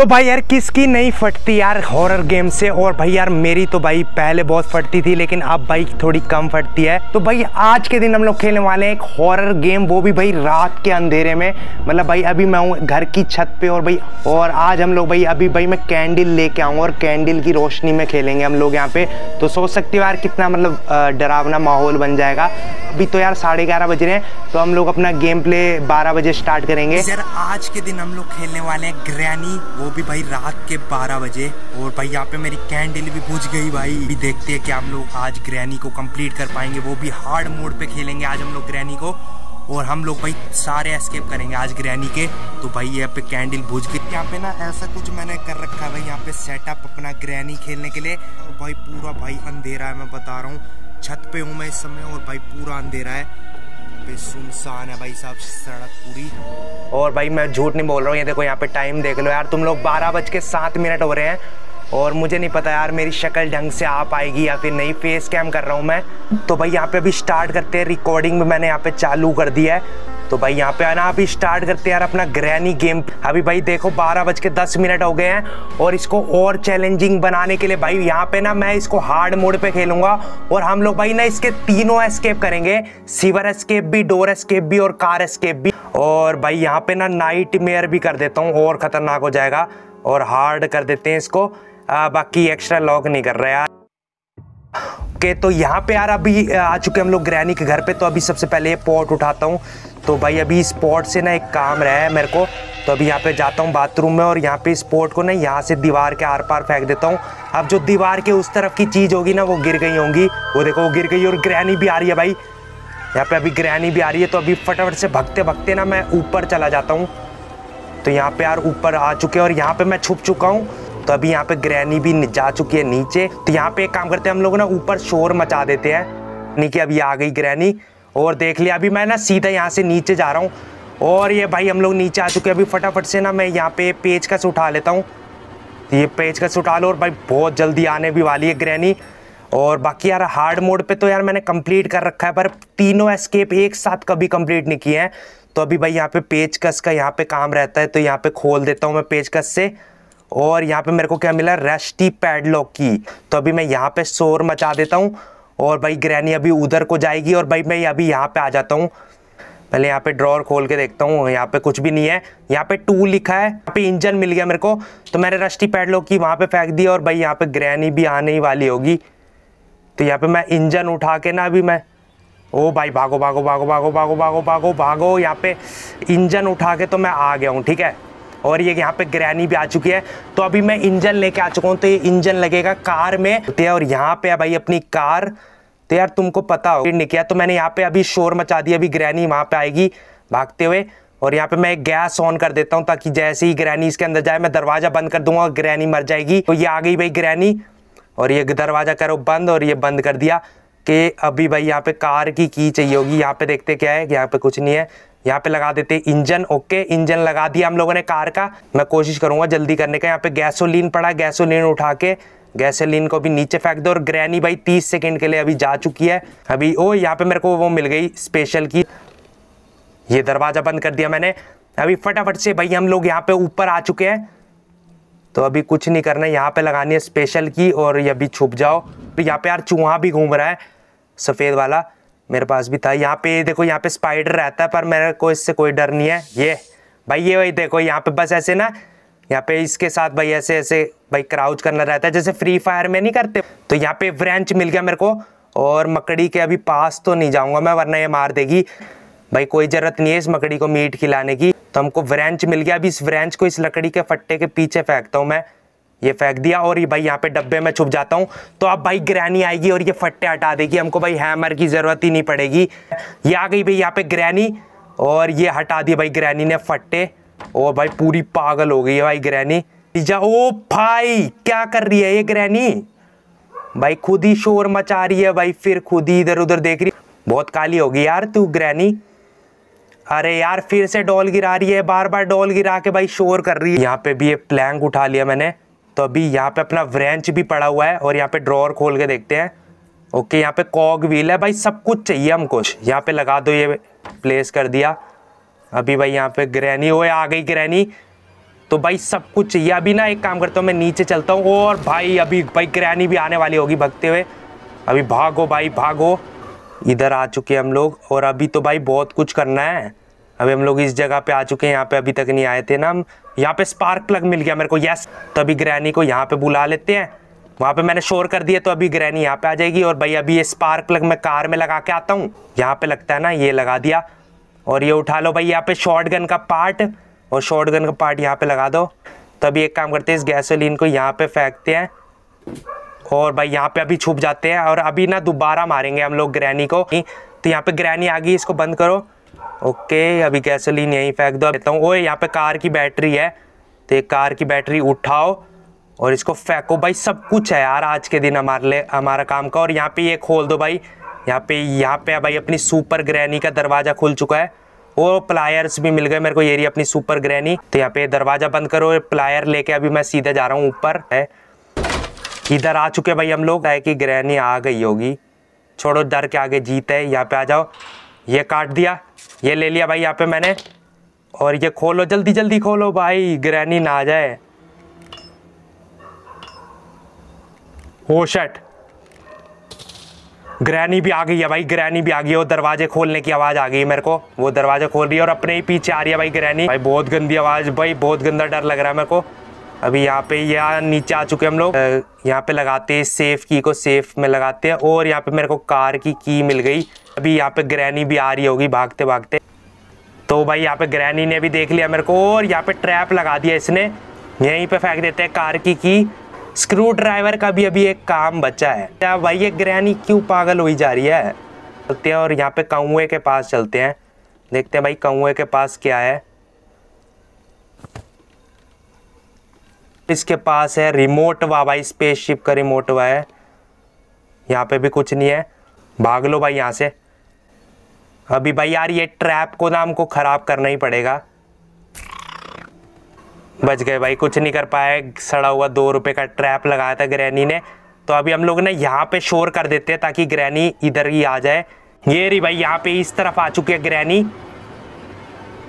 तो भाई यार, किसकी नहीं फटती यार हॉरर गेम से? और भाई यार, मेरी तो भाई पहले बहुत फटती थी, लेकिन अब भाई थोड़ी कम फटती है। तो भाई, आज के दिन हम लोग खेलने वाले हैं एक हॉरर गेम वो भी भाई रात के अंधेरे में। मतलब भाई, अभी मैं हूँ घर की छत पे और भाई, और आज हम लोग भाई, अभी भाई मैं कैंडल लेके आऊँगा और कैंडल की रोशनी में खेलेंगे हम लोग यहाँ पे। तो सोच सकते हो यार, कितना मतलब डरावना माहौल बन जाएगा। अभी तो यार साढ़े ग्यारह बज रहे हैं तो हम लोग अपना गेम प्ले बारह बजे स्टार्ट करेंगे। यार, आज के दिन हम लोग खेलने वाले हैं ग्रैनी वो भी भाई रात के 12 बजे। और भाई यहाँ पे मेरी कैंडल भी बुझ गई भाई। भी देखते हैं कि हम लोग आज ग्रैनी को कंप्लीट कर पाएँगे। वो भी हार्ड मोड पे खेलेंगे आज हम लोग ग्रैनी को। और हम लोग भाई सारे एस्केप करेंगे आज ग्रैनी के। तो भाई यहाँ पे कैंडल बुझ गई। यहाँ पे ना ऐसा कुछ मैंने कर रखा है भाई। यहाँ पे सेटअप अपना ग्रैनी खेलने के लिए। और भाई पूरा भाई अंधेरा है, मैं बता रहा हूँ। छत पे हूँ मैं इस समय और भाई पूरा अंधेरा है। पे सुनसान है भाई साहब, सड़क पूरी। और भाई मैं झूठ नहीं बोल रहा हूँ, ये देखो यहाँ पे टाइम देख लो यार, तुम लोग बारह बज के सात मिनट हो रहे हैं। और मुझे नहीं पता यार, मेरी शक्ल ढंग से आ पाएगी या फिर नहीं। फेस कैम कर रहा हूँ मैं। तो भाई यहाँ पे अभी स्टार्ट करते हैं। रिकॉर्डिंग भी मैंने यहाँ पे चालू कर दिया है। तो भाई यहाँ पे आना अभी स्टार्ट करते हैं यार अपना ग्रैनी गेम अभी भाई देखो, बारह बज के दस मिनट हो गए हैं। और इसको और चैलेंजिंग बनाने के लिए भाई यहाँ पे ना मैं इसको हार्ड मोड पे खेलूँगा। और हम लोग भाई ना इसके तीनों एस्केप करेंगे। सीवर एस्केप भी डोर एस्केप भी और कार एस्केप भी। और भाई यहाँ पे ना नाइट मेयर भी कर देता हूँ। और खतरनाक हो जाएगा। और हार्ड कर देते हैं इसको। आ, बाकी एक्स्ट्रा लॉक नहीं कर रहा यार। ओके तो यहाँ पे यार अभी आ चुके हम लोग ग्रैनी के घर पे तो अभी सबसे पहले ये पॉट उठाता हूँ। तो भाई अभी इस पॉट से ना एक काम रहा है मेरे को। तो अभी यहाँ पे जाता हूँ बाथरूम में और यहाँ पे इस पॉट को ना यहाँ से दीवार के आर पार फेंक देता हूँ। अब जो दीवार के उस तरफ़ की चीज़ होगी ना वो गिर गई होंगी। वो देखो वो गिर गई और ग्रैनी भी आ रही है भाई। यहाँ पे अभी ग्रैनी भी आ रही है तो अभी फटाफट से भगते भगते ना मैं ऊपर चला जाता हूँ। तो यहाँ पे यार ऊपर आ चुके और यहाँ पे मैं छुप चुका हूँ। तो अभी यहाँ पे ग्रैनी भी जा चुकी है नीचे। तो यहाँ पे एक काम करते हैं, हम लोग ना ऊपर शोर मचा देते हैं। नहीं कि अभी आ गई ग्रैनी और देख लिया, अभी मैं ना सीधा यहाँ से नीचे जा रहा हूँ। और ये भाई हम लोग नीचे आ चुके हैं। अभी फटाफट से ना मैं यहाँ पे पेज का उठा लेता हूँ। तो ये का उठा लो और भाई बहुत जल्दी आने भी वाली है ग्रैनी और बाकी यार हार्ड मोड पे तो यार मैंने कंप्लीट कर रखा है, पर तीनों एस्केप एक साथ कभी कंप्लीट नहीं किए हैं। तो अभी भाई यहाँ पे पेचकस का यहाँ पे काम रहता है तो यहाँ पे खोल देता हूँ मैं पेचकस से। और यहाँ पे मेरे को क्या मिला रेस्टी पैडलॉक की तो अभी मैं यहाँ पे शोर मचा देता हूँ और भाई ग्रैनी अभी उधर को जाएगी और भाई मैं अभी यहाँ पे आ जाता हूँ पहले यहाँ पे ड्रॉर खोल के देखता हूँ यहाँ पे कुछ भी नहीं है यहाँ पे टू लिखा है यहाँ पे इंजन मिल गया मेरे को तो मैंने रस्टी पैडलॉक की वहाँ पे फेंक दी और भाई यहाँ पे ग्रैनी भी आने ही वाली होगी तो यहाँ पे मैं इंजन उठा के ना अभी मैं ओ भाई भागो भागो भागो भागो भागो भागो भागो भागो यहाँ पे इंजन उठा के तो मैं आ गया हूँ ठीक है और ये यहाँ पे ग्रैनी भी आ चुकी है। तो अभी मैं इंजन लेके आ चुका हूँ तो ये इंजन लगेगा कार में। तो और यहाँ पे भाई अपनी कार। तो यार, तुमको पता हो नहीं किया तो मैंने यहाँ पे अभी शोर मचा दिया, अभी ग्रैनी वहाँ पे आएगी भागते हुए। और यहाँ पे मैं गैस ऑन कर देता हूँ, ताकि जैसे ही ग्रैनी इसके अंदर जाए, मैं दरवाज़ा बंद कर दूँगा ग्रैनी मर जाएगी। तो ये आ गई भाई ग्रैनी। और ये दरवाज़ा करो बंद, और ये बंद कर दिया कि अभी भाई यहाँ पे कार की की चाहिए होगी। यहाँ पे देखते क्या है, यहाँ पे कुछ नहीं है। यहाँ पे लगा देते इंजन, ओके, इंजन लगा दिया हम लोगों ने कार का। मैं कोशिश करूँगा जल्दी करने का। यहाँ पे गैसोलीन पड़ा गैसोलीन उठा के गैसोलीन को भी नीचे फेंक दो। और ग्रैनी भाई तीस सेकेंड के लिए अभी जा चुकी है। अभी, ओ, यहाँ पे मेरे को वो मिल गई स्पेशल की। ये दरवाज़ा बंद कर दिया मैंने। अभी फटाफट से भाई हम लोग यहाँ पे ऊपर आ चुके हैं। तो अभी कुछ नहीं करना है। यहाँ पे लगानी है स्पेशल की और ये अभी छुप जाओ। यहाँ पे यार चूहा भी घूम रहा है, सफ़ेद वाला। मेरे पास भी था। यहाँ पे, देखो, यहाँ पे स्पाइडर रहता है, पर मेरे को इससे कोई डर नहीं है। ये, भाई ये भाई देखो, यहाँ पे बस ऐसे ना, यहाँ पे इसके साथ भाई ऐसे ऐसे, भाई क्राउच करना रहता है, जैसे फ्री फायर में नहीं करते। तो यहाँ पे व्रेंच मिल गया मेरे को, और मकड़ी के अभी पास तो नहीं जाऊँगा मैं, वरना ये मार देगी। भाई, कोई ज़रूरत नहीं है इस मकड़ी को मीट खिलाने की। तो हमको व्रेंच मिल गया, अभी इस व्रेंच को इस लकड़ी के फट्टे के पीछे फेंकता हूँ मैं। ये फेंक दिया और ये भाई यहाँ पे डब्बे में छुप जाता हूँ। तो अब भाई ग्रैनी आएगी और ये फट्टे हटा देगी। हमको भाई हैमर की ज़रूरत ही नहीं पड़ेगी। ये आ गई भाई यहाँ पे ग्रैनी और ये हटा दिया भाई ग्रैनी ने फट्टे। और भाई पूरी पागल हो गई है भाई ग्रैनी। जा, ओ भाई, क्या कर रही है ये ग्रैनी? भाई खुद ही शोर मचा रही है भाई, फिर खुद ही इधर उधर देख रही। बहुत काली होगी यार तू ग्रैनी। अरे यार, फिर से डॉल गिरा रही है बार बार डॉल गिरा के भाई शोर कर रही है। यहाँ पे भी ये प्लैंक उठा लिया मैंने। तो अभी यहाँ पे अपना व्रेंच भी पड़ा हुआ है और यहाँ पे ड्रॉर खोल के देखते हैं। ओके यहाँ पे कॉग व्हील है। भाई सब कुछ चाहिए हमको। यहाँ पे लगा दो ये प्लेस कर दिया। अभी भाई यहाँ पे ग्रैनी हो आ गई ग्रैनी तो भाई सब कुछ चाहिए। अभी ना एक काम करता हूँ, मैं नीचे चलता हूँ और भाई अभी भाई ग्रैनी भी आने वाली होगी भगते हुए। अभी भागो भाई, भागो। इधर आ चुके हम लोग और अभी तो भाई बहुत कुछ करना है। अभी हम लोग इस जगह पे आ चुके हैं यहाँ पे अभी तक नहीं आए थे ना हम यहाँ पे स्पार्क प्लग मिल गया मेरे को यस तो अभी ग्रैनी को यहाँ पे बुला लेते हैं वहाँ पे मैंने शोर कर दिया तो अभी ग्रैनी यहाँ पे आ जाएगी और भाई अभी ये स्पार्क प्लग मैं कार में लगा के आता हूँ यहाँ पे लगता है ना ये लगा दिया और ये उठा लो भाई यहाँ पे शॉर्ट गन का पार्ट और शॉर्ट गन का पार्ट यहाँ पे लगा दो तो अभी एक काम करते हैं इस गैसोलीन को यहाँ पे फेंकते हैं और भाई यहाँ पे अभी छुप जाते हैं और अभी ना दोबारा मारेंगे हम लोग ग्रैनी को तो यहाँ पे ग्रैनी आ गई इसको बंद करो ओके, अभी गैसोलीन यहीं फेंक दो देता हूँ। ओए, यहाँ पे कार की बैटरी है। तो कार की बैटरी उठाओ और इसको फेंको। भाई, सब कुछ है यार आज के दिन हमारे लिए, हमारा काम का। और यहाँ पे ये खोल दो भाई। यहाँ पे यहाँ पे भाई अपनी सुपर ग्रैनी का दरवाज़ा खुल चुका है। वो प्लायर्स भी मिल गए मेरे को, ये रही अपनी सुपर ग्रैनी तो यहाँ पे दरवाज़ा बंद करो प्लायर लेके अभी मैं सीधे जा रहा हूँ ऊपर। है। इधर आ चुके भाई हम लोग। है कि आ गई होगी। छोड़ो, डर के आगे जीत है। यहाँ पे आ जाओ। ये काट दिया, ये ले लिया भाई यहाँ पे मैंने। और ये खोलो, जल्दी जल्दी खोलो भाई, ग्रैनी ना आ जाए। ओ शट ग्रैनी भी आ गई है भाई, ग्रैनी भी आ गई है। वो दरवाजे खोलने की आवाज़ आ गई मेरे को। वो दरवाज़ा खोल रही है और अपने ही पीछे आ रही है भाई ग्रैनी। भाई, बहुत गंदी आवाज़, भाई, बहुत गंदा डर लग रहा है मेरे को। अभी यहाँ पे यहाँ नीचे आ चुके हम लोग। यहाँ पे लगाते हैं सेफ़ की को सेफ़ में लगाते हैं और यहाँ पे मेरे को कार की की मिल गई। अभी यहाँ पे ग्रैनी भी आ रही होगी भागते भागते। तो भाई यहाँ पे ग्रैनी ने भी देख लिया मेरे को और यहाँ पे ट्रैप लगा दिया इसने। यहीं पे फेंक देते हैं कार की की स्क्रू ड्राइवर का भी अभी एक काम बचा है। क्या भाई ये ग्रैनी क्यों पागल हुई जा रही है? चलते हैं और यहाँ पे कौए के पास चलते हैं। देखते हैं भाई कौए के पास क्या है। इसके पास है रिमोट वा भाई स्पेसशिप का रिमोट वा है। यहाँ पे भी कुछ नहीं है। भाग लो भाई यहाँ से। अभी भाई यार ये ट्रैप को ना हमको ख़राब करना ही पड़ेगा। बच गए भाई, कुछ नहीं कर पाए। सड़ा हुआ दो रुपए का ट्रैप लगाया था ग्रैनी ने। तो अभी हम लोग ना यहाँ पे शोर कर देते हैं ताकि ग्रैनी इधर ही आ जाए। ये रही भाई, यहाँ पे इस तरफ़ आ चुके हैं ग्रैनी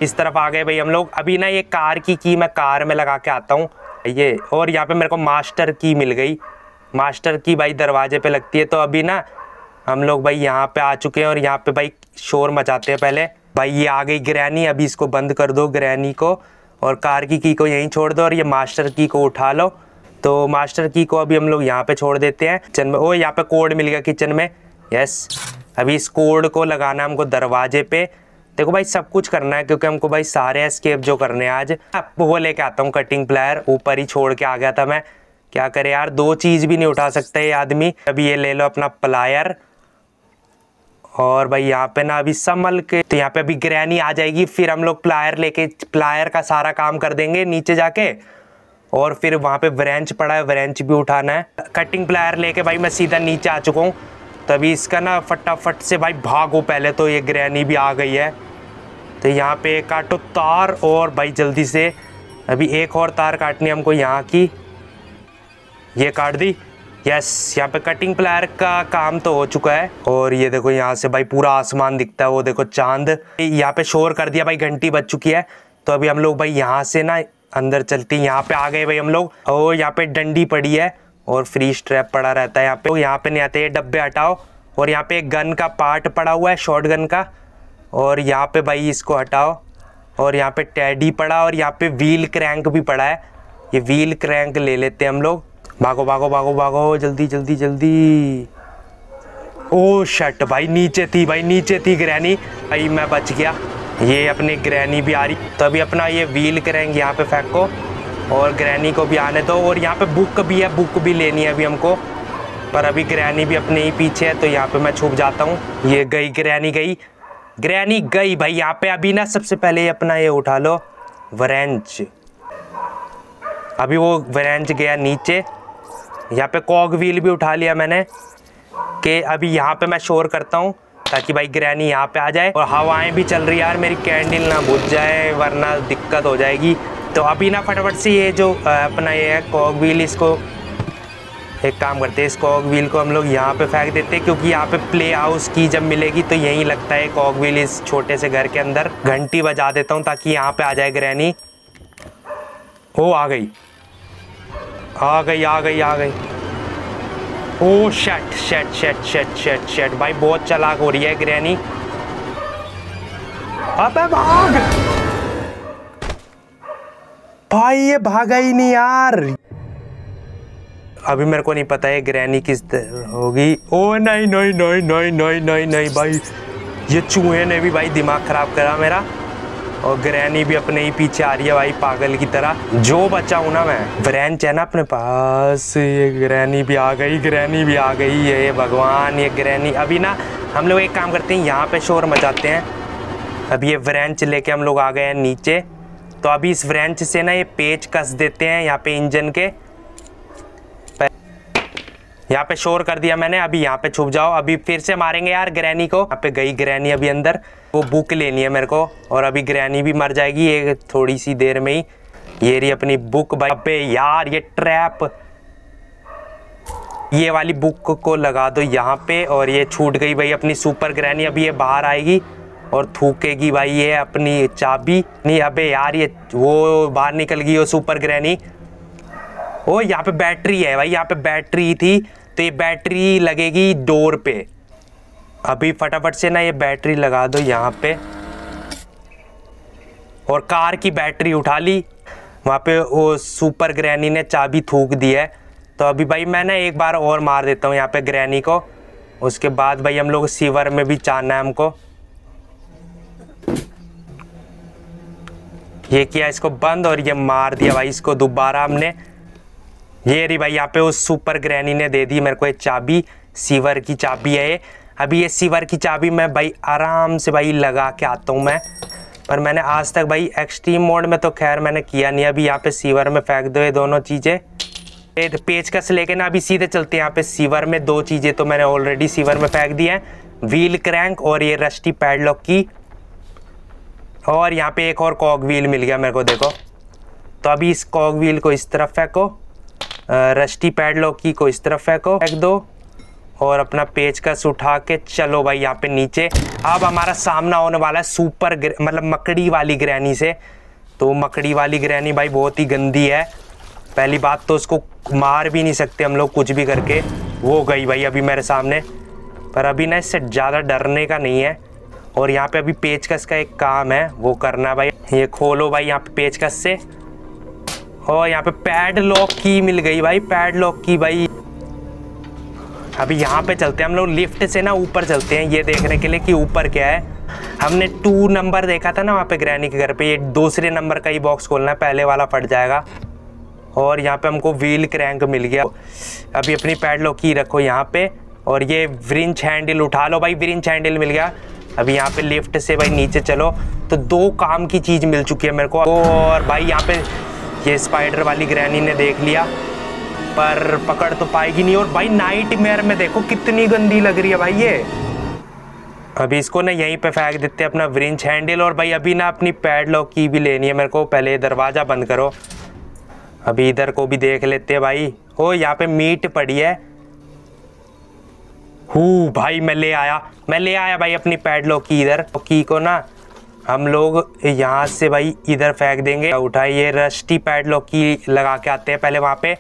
इस तरफ़ आ गए भाई हम लोग। अभी ना ये कार की की मैं कार में लगा के आता हूँ। ये, और यहाँ पे मेरे को मास्टर की मिल गई। मास्टर की भाई दरवाजे पे लगती है तो अभी ना हम लोग भाई यहाँ पे आ चुके हैं और यहाँ पे भाई शोर मचाते हैं पहले। भाई ये आ गई ग्रैनी अभी इसको बंद कर दो ग्रैनी को, और कार की की को यहीं छोड़ दो और ये मास्टर की को उठा लो। तो मास्टर की को अभी हम लोग यहाँ पे छोड़ देते हैं। किचन में, ओ, यहाँ पे कोड मिल गया किचन में। यस, अभी इस कोड को लगाना हमको दरवाजे पे। देखो भाई, सब कुछ करना है, क्योंकि हमको भाई सारे एस्केप जो करने हैं आज वो लेके आता हूँ कटिंग प्लायर ऊपर ही छोड़ के आ गया था मैं। क्या करे यार, दो चीज़ भी नहीं उठा सकता ये आदमी। अभी ये ले लो अपना प्लायर और भाई यहाँ पे ना अभी संभल के तो यहाँ पे अभी ग्रैनी आ जाएगी, फिर हम लोग प्लायर लेके प्लायर का सारा काम कर देंगे नीचे जाके। और फिर वहाँ पे व्रेंच पड़ा है व्रेंच भी उठाना है। कटिंग प्लायर लेके भाई मैं सीधा नीचे आ चुका हूँ। तभी इसका ना फटाफट से भाई भागो पहले तो ये ग्रैनी भी आ गई है। तो यहाँ पे काटो तार और भाई जल्दी से, अभी एक और तार काटनी हमको यहाँ की। ये काट दी? यस यहाँ पे कटिंग प्लायर का काम तो हो चुका है। और ये देखो यहाँ से भाई पूरा आसमान दिखता है, वो देखो चाँद। यहाँ पे शोर कर दिया भाई, घंटी बज चुकी है। तो अभी हम लोग भाई यहाँ से ना अंदर चलती यहाँ पे आ गए भाई हम लोग। और यहाँ पे डंडी पड़ी है और फ्री स्ट्रैप पड़ा रहता है यहाँ पे। यहाँ पे नहीं आते डब्बे हटाओ। और यहाँ पे एक गन का पार्ट पड़ा हुआ है शॉर्ट गन का। और यहाँ पे भाई इसको हटाओ। और यहाँ पे टैडी पड़ा और यहाँ पे व्हील क्रैंक भी पड़ा है। ये व्हील क्रैंक ले लेते हैं हम लोग। भागो भागो भागो भागो, जल्दी जल्दी जल्दी। ओ शट भाई नीचे थी, भाई नीचे थी ग्रैनी भाई मैं बच गया। ये अपनी ग्रैनी भी आ रही। तो अभी अपना ये व्हील क्रैंक यहाँ पे फेंको। और ग्रैनी को भी आने दो। और यहाँ पे बुक भी है बुक भी लेनी है अभी हमको। पर अभी ग्रैनी भी अपने ही पीछे है तो यहाँ पे मैं छुप जाता हूँ। ये गई ग्रैनी गई। ग्रैनी गई भाई, यहाँ पे अभी ना सबसे पहले अपना ये उठा लो वरेंच अभी वो वरेंच गया नीचे। यहाँ पे कॉग व्हील भी उठा लिया मैंने, कि अभी यहाँ पे मैं शोर करता हूँ, ताकि भाई ग्रैनी यहाँ पे आ जाए। और हवाएँ भी चल रही यार, मेरी कैंडल ना बुझ जाए, वरना दिक्कत हो जाएगी। तो अभी ना फटाफट से ये जो अपना ये है, कॉग व्हील, इसको एक काम करते हैं, इस कॉक व्हील को हम लोग यहाँ पे फेंक देते हैं, क्योंकि यहाँ पे प्ले हाउस की जब मिलेगी तो यहीं लगता है कॉक व्हील इस छोटे से घर के अंदर। घंटी बजा देता हूँ ताकि यहाँ पे आ जाए ग्रैनी। ओ, आ गई। आ गई आ गई आ गई। ओ शेट शेट शेट शेट शेट शेट भाई, बहुत चलाक हो रही है ग्रैनी। अबे, भाग! भाई, ये भागा ही नहीं यार। अभी मेरे को नहीं पता है ग्रैनी किस होगी। ओ, नहीं नहीं नहीं नहीं नहीं नहीं नहीं भाई। ये चूहे ने भी भाई दिमाग खराब करा मेरा। और ग्रैनी भी अपने ही पीछे आ रही है भाई, पागल की तरह। जो बचा हूँ ना मैं, ब्रेंच है ना अपने पास। ये ग्रैनी भी आ गई, ग्रैनी भी आ गई ये भगवान, ये ग्रैनी। अभी ना, हम लोग एक काम करते हैं, यहाँ पे शोर मचाते हैं। अभी ये व्रेंच लेके हम लोग आ गए हैं नीचे। तो अभी इस व्रेंच से ना ये पेच कस देते हैं यहाँ पे इंजन के। यहाँ पे शोर कर दिया मैंने, अभी यहाँ पे छुप जाओ। अभी फिर से मारेंगे यार ग्रैनी को। यहाँ पे गई ग्रैनी अभी अंदर। वो बुक लेनी है मेरे को, और अभी ग्रैनी भी मर जाएगी ये थोड़ी सी देर में ही। ये रही अपनी बुक भाई। पे यार ये ट्रैप, ये वाली बुक को लगा दो यहाँ पे, और ये छूट गई भाई अपनी सुपर ग्रैनी। अभी ये बाहर आएगी और थूकेगी भाई ये अपनी चाबी। नहीं, अबे यार ये, वो बाहर निकल गई वो सुपर ग्रैनी। ओ, यहाँ पे बैटरी है भाई, यहाँ पे बैटरी थी। तो ये बैटरी लगेगी डोर पे। अभी फटाफट से ना ये बैटरी लगा दो यहाँ पे। और कार की बैटरी उठा ली। वहाँ पे वो सुपर ग्रैनी ने चाबी थूक दी है। तो अभी भाई मैं ना एक बार और मार देता हूँ यहाँ पे ग्रैनी को। उसके बाद भाई हम लोग सीवर में भी चाहना है हमको। ये किया इसको बंद और ये मार दिया भाई इसको दोबारा हमने। ये रही भाई यहाँ पे उस सुपर ग्रैनी ने दे दी मेरे को एक चाबी, सीवर की चाबी है ये। अभी ये सीवर की चाबी मैं भाई आराम से भाई लगा के आता हूँ मैं। पर मैंने आज तक भाई एक्सट्रीम मोड में तो खैर मैंने किया नहीं अभी यहाँ पे सीवर में फेंक दो ये दोनों चीज़ें। पेचकस लेके ना अभी सीधे चलते हैं। यहाँ पे सीवर में दो चीज़ें तो मैंने ऑलरेडी सीवर में फेंक दी हैं। व्हील क्रैंक और ये रस्टी पैडलॉक की। और यहाँ पे एक और कॉक व्हील मिल गया मेरे को, देखो। तो अभी इस कॉक व्हील को इस तरफ़ फेंको। रस्टी पैडलॉक की को इस तरफ़ फेंको, फेंक दो, और अपना पेचकस उठा के चलो भाई यहाँ पे नीचे। अब हमारा सामना होने वाला है सुपर मतलब मकड़ी वाली ग्रैनी से। तो मकड़ी वाली ग्रैनी भाई बहुत ही गंदी है। पहली बात तो उसको मार भी नहीं सकते हम लोग कुछ भी करके। वो गई भाई अभी मेरे सामने। पर अभी ना इससे ज़्यादा डरने का नहीं है। और यहाँ पे अभी पेचकस का एक काम है, वो करना भाई। ये खोलो भाई यहाँ पे पेचकस से। और यहाँ पे पैड लॉक की मिल गई भाई, पैड लॉक की भाई। अभी यहाँ पे चलते हैं, हम लोग लिफ्ट से ना ऊपर चलते हैं, ये देखने के लिए कि ऊपर क्या है। हमने टू नंबर देखा था ना वहाँ पे ग्रैनी के घर पे, ये दूसरे नंबर का ही बॉक्स खोलना है, पहले वाला फट जाएगा। और यहाँ पे हमको व्हील क्रैंक मिल गया। अभी अपनी पैड लॉक की रखो यहाँ पे, और ये व्रिंच हैंडल उठा लो भाई व्रिंच हैंडल मिल गया। अभी यहाँ पे लिफ्ट से भाई नीचे चलो तो दो काम की चीज़ मिल चुकी है मेरे को। और भाई यहाँ पे ये स्पाइडर वाली ग्रैनी ने देख लिया, पर पकड़ तो पाएगी नहीं। और भाई नाइट मेयर में देखो कितनी गंदी लग रही है भाई ये। अभी इसको ना यहीं पे फेंक देते अपना व्रिंच हैंडल और भाई अभी ना अपनी पैड लॉक की भी लेनी है मेरे को। पहले दरवाज़ा बंद करो। अभी इधर को भी देख लेते हैं भाई। ओ, यहाँ पे मीट पड़ी है। हु भाई, मैं ले आया। मैं ले आया भाई अपनी पैड लॉक की इधर। की को ना हम लोग यहाँ से भाई इधर फेंक देंगे। उठाइए रस्टी पैडलॉक की लगा के आते हैं पहले वहाँ पे।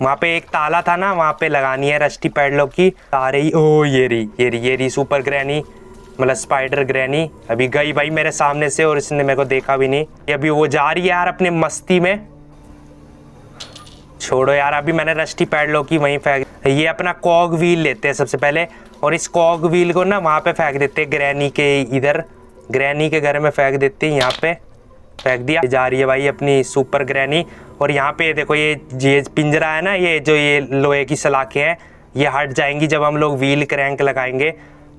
वहाँ पे एक ताला था ना, वहाँ पे लगानी है रस्टी पैडलॉक की। आ रही, ओ ये रही ये रही ये रही सुपर ग्रैनी मतलब स्पाइडर ग्रैनी अभी गई भाई मेरे सामने से और इसने मेरे को देखा भी नहीं। अभी वो जा रही है यार अपने मस्ती में। छोड़ो यार, अभी मैंने रस्टी पैडलॉक की वहीं फेंक ये अपना कॉग व्हील लेते हैं सबसे पहले और इस कॉग व्हील को ना वहाँ पे फेंक देते हैं ग्रैनी के इधर। ग्रैनी के घर में फेंक देती हैं, यहाँ पे फेंक दिया। जा रही है भाई अपनी सुपर ग्रैनी। और यहाँ पे देखो, ये ये पिंजरा है ना, ये जो ये लोहे की सलाखें हैं, ये हट जाएँगी जब हम लोग व्हील क्रैंक लगाएँगे।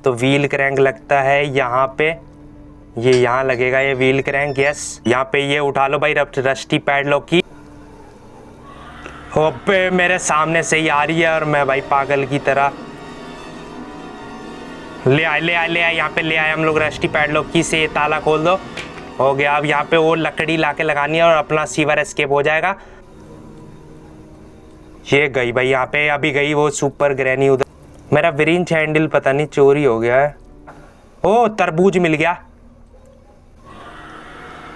तो व्हील क्रैंक लगता है यहाँ पे। ये यहाँ लगेगा ये व्हील क्रैंक, यस। यहाँ पे ये उठा लो भाई रस्टी पैडलॉक की। पे मेरे सामने से ही आ रही है और मैं भाई पागल की तरह ले आए ले आए ले आए, यहाँ पे ले आए हम लोग रस्टी पैडलॉक की से ताला खोल दो। हो गया, अब यहाँ पे वो लकड़ी लाके लगानी है और अपना सीवर एस्केप हो जाएगा। ये गई भाई, यहाँ पे अभी गई वो सुपर ग्रैनी उधर। मेरा विरिंच हैंडल पता नहीं चोरी हो गया है। ओ, तरबूज मिल गया।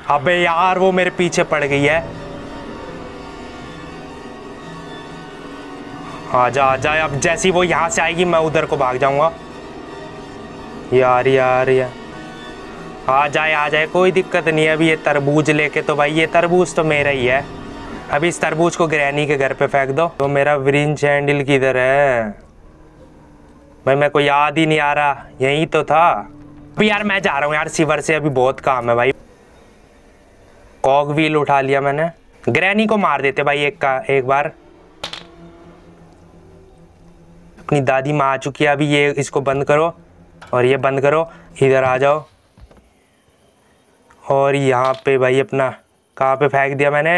अबे यार, वो मेरे पीछे पड़ गई है। आजा आजा, अब जैसी वो यहाँ से आएगी, मैं उधर को भाग जाऊँगा। यार यार यार। आ जाए आ जाए, कोई दिक्कत नहीं है। अभी ये तरबूज लेके तो भाई, ये तरबूज तो मेरा ही है। अभी इस तरबूज को ग्रैनी के घर पे फेंक दो। तो मेरा व्रिंच हैंडल किधर है? भाई, मेरे को याद ही नहीं आ रहा। यही तो था। अभी यार, मैं जा रहा हूँ यार, सिवर से। अभी बहुत काम है भाई। कॉग व्हील उठा लिया मैंने। ग्रैनी को मार देते भाई एक का, एक बार। अपनी दादी माँ आ चुकी है। अभी ये इसको बंद करो। और ये बंद करो, इधर आ जाओ। और यहाँ पे भाई अपना, कहाँ पे फेंक दिया मैंने?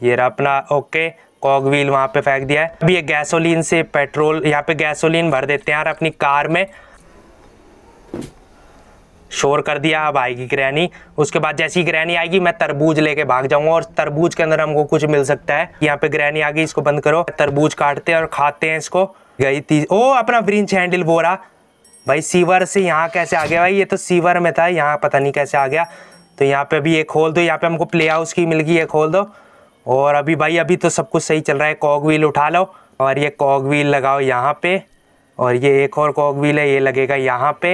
ये रहा अपना, ओके, कॉग व्हील वहाँ पे फेंक दिया है। अभी ये गैसोलीन से पेट्रोल यहाँ पे गैसोलीन भर देते हैं यार अपनी कार में। शोर कर दिया, अब आएगी ग्रैनी। उसके बाद जैसी ग्रैनी आएगी, मैं तरबूज लेके भाग जाऊँगा और तरबूज के अंदर हमको कुछ मिल सकता है। यहाँ पे ग्रैनी आ गई, इसको बंद करो। तरबूज काटते हैं और खाते हैं इसको। गई थी ओ, अपना ब्रिंच हैंडल बोरा भाई सीवर से यहाँ कैसे आ गया भाई? ये तो सीवर में था, यहाँ पता नहीं कैसे आ गया। तो यहाँ पे अभी ये खोल दो, यहाँ पे हमको प्ले हाउस की मिल गई है, खोल दो। और अभी भाई, अभी तो सब कुछ सही चल रहा है। कॉग व्हील उठा लो और ये कॉग व्हील लगाओ यहाँ पे। और ये एक और कॉग व्हील है, ये लगेगा यहाँ पे।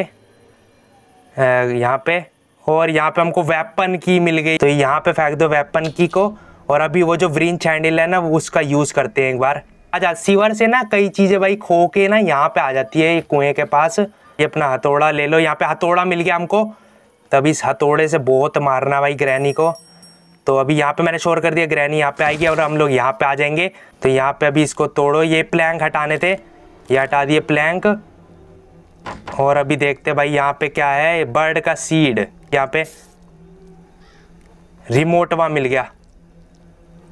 यहाँ पे। और यहाँ पे हमको वेपन की मिल गई। तो यहाँ पे फेंक दो वेपन की को। और अभी वो जो व्रिंच हैंडल है ना, वो उसका यूज़ करते हैं एक बार। अच्छा सीवर से ना कई चीज़ें भाई खो के ना यहाँ पे आ जाती है, कुएँ के पास। ये अपना हथौड़ा ले लो। यहाँ पे हथौड़ा मिल गया हमको। तब इस हथौड़े से बहुत मारना भाई ग्रैनी को। तो अभी यहाँ पे मैंने शोर कर दिया, ग्रैनी यहाँ पे आएगी और हम लोग यहाँ पे आ जाएँगे। तो यहाँ पे अभी इसको तोड़ो। ये प्लैंक हटाने थे। ये हटा दिए प्लैंक। और अभी देखते भाई यहाँ पे क्या है। बर्ड का सीड यहाँ पे। रिमोट वहाँ मिल गया।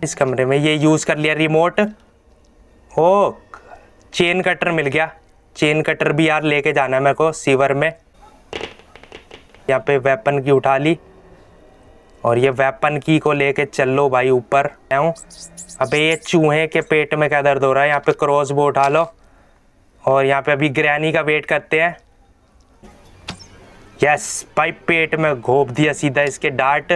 इस कमरे में ये यूज़ कर लिया रिमोट। ओ, चेन कटर मिल गया। चेन कटर भी यार लेके जाना है मेरे को, सीवर में। यहाँ पे वेपन की उठा ली। और ये वेपन की को लेके चल लो भाई ऊपर। हूँ। अबे ये चूहे के पेट में क्या दर्द हो रहा है? यहाँ पे क्रॉस बो उठा लो। और यहाँ पे अभी ग्रैनी का वेट करते हैं। यस भाई पेट में घोप दिया सीधा इसके डार्ट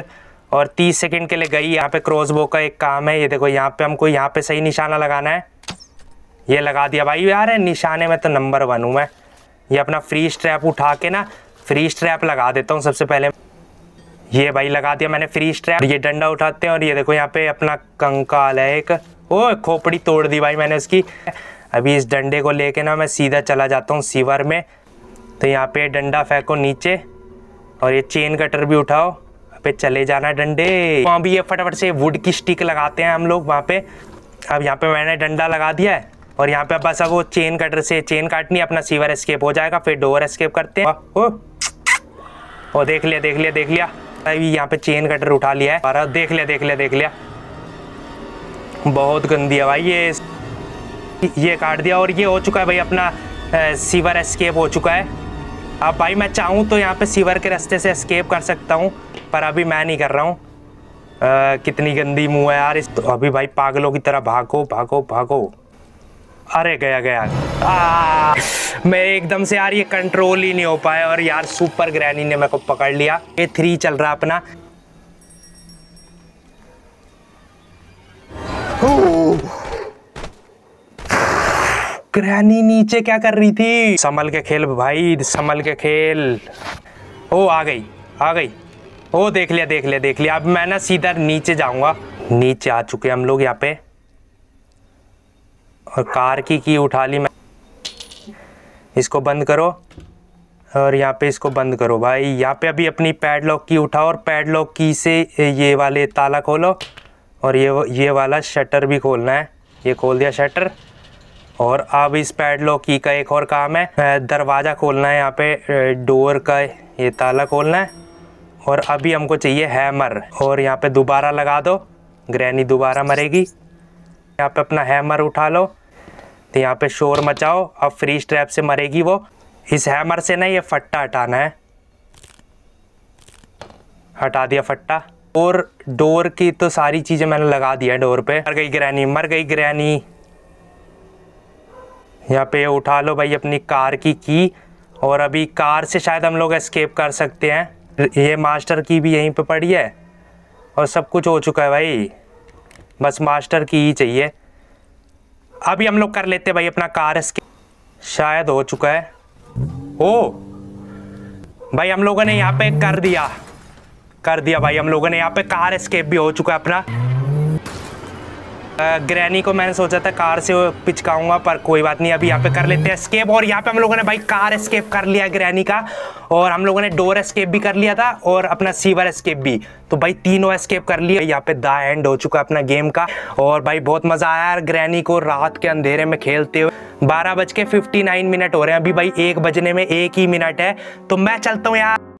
और 30 सेकंड के लिए गई। यहाँ पे क्रॉस बो का एक काम है। ये देखो, यहाँ पे हमको यहाँ पे सही निशाना लगाना है। ये लगा दिया भाई, यार निशाने में तो नंबर वन हूँ मैं। ये अपना फ्री स्ट्रैप उठा के ना फ्री स्ट्रैप लगा देता हूँ सबसे पहले। ये भाई लगा दिया मैंने फ्री स्ट्रैप ये डंडा उठाते हैं और ये देखो यहाँ पे अपना कंकाल है एक। ओ, खोपड़ी तोड़ दी भाई मैंने उसकी। अभी इस डंडे को लेके ना मैं सीधा चला जाता हूँ सीवर में। तो यहाँ पे डंडा फेंको नीचे और ये चेन कटर भी उठाओ। पे चले जाना डंडे। वहाँ भी ये फटाफट से वुड की स्टिक लगाते हैं हम लोग वहाँ पे। अब यहाँ पे मैंने डंडा लगा दिया है। और यहाँ पे बस अब वो चेन कटर से चेन काटनी अपना सीवर एस्केप हो जाएगा फिर डोर एस्केप करते हैं। ओ, देख लिया देख लिया देख लिया। अभी यहाँ पे चेन कटर उठा लिया है। और देख लिया देख लिया देख लिया। बहुत गंदी है भाई ये ये काट दिया और ये हो चुका है भाई अपना सीवर एस्केप हो चुका है। अब भाई मैं चाहूँ तो यहाँ पे सीवर के रास्ते से एस्केप कर सकता हूँ पर अभी मैं नहीं कर रहा हूँ। कितनी गंदी मुँह है यार इस तो अभी भाई पागलों की तरह भागो भागो भागो। अरे गया गया। मैं एकदम से यार ये कंट्रोल ही नहीं हो पाया और यार सुपर ग्रैनी ने मेरे को पकड़ लिया। ये थ्री चल रहा अपना। ग्रैनी नीचे क्या कर रही थी? संभल के खेल भाई, संभल के खेल। ओ, आ गई आ गई। ओ, देख लिया देख लिया देख लिया। अब मैं ना सीधा नीचे जाऊँगा। नीचे आ चुके हम लोग यहाँ पे। और कार की की उठा ली मैं। इसको बंद करो और यहाँ पे इसको बंद करो। भाई, यहाँ पे अभी अपनी पैडलॉक की उठाओ और पैडलॉक की से ये वाले ताला खोलो और ये ये वाला शटर भी खोलना है। ये खोल दिया शटर और अब इस पैडलॉक की का एक और काम है। दरवाज़ा खोलना है यहाँ पे। डोर का ये ताला खोलना है और अभी हमको चाहिए हैमर और यहाँ पे दोबारा लगा दो। ग्रैनी दोबारा मरेगी। यहाँ पे अपना हैमर उठा लो तो यहाँ पे शोर मचाओ, अब फ्री स्ट्रैप से मरेगी वो। इस हैमर से ना ये फट्टा हटाना है। हटा दिया फट्टा। और डोर की तो सारी चीज़ें मैंने लगा दिया डोर पे। मर गई ग्रैनी मर गई ग्रैनी यहाँ पे उठा लो भाई अपनी कार की की। और अभी कार से शायद हम लोग एस्केप कर सकते हैं। ये मास्टर की भी यहीं पे पड़ी है। और सब कुछ हो चुका है भाई। बस मास्टर की ही चाहिए। अभी हम लोग कर लेते भाई अपना कार इसके। शायद हो चुका है। ओ! भाई हम लोगों ने यहाँ पे कर दिया। कर दिया भाई, हम लोगों ने यहाँ पे कार स्केप भी हो चुका है अपना। ग्रैनी को मैंने सोचा था कार से पिचकाऊँगा, पर कोई बात नहीं, अभी यहाँ पे कर लेते हैं स्केप और यहाँ पे हम लोगों ने भाई कार एस्केप कर लिया ग्रैनी का, और हम लोगों ने डोर एस्केप भी कर लिया था, और अपना सीवर एस्केप भी। तो भाई तीनों एस्केप कर लिया यहाँ पे दा एंड हो चुका अपना गेम का। और भाई बहुत मज़ा आया यार ग्रैनी को रात के अंधेरे में खेलते हुए। बारह बज के फिफ्टी नाइन मिनट हो रहे हैं, अभी भाई एक बजने में एक ही मिनट है। तो मैं चलता हूँ यार।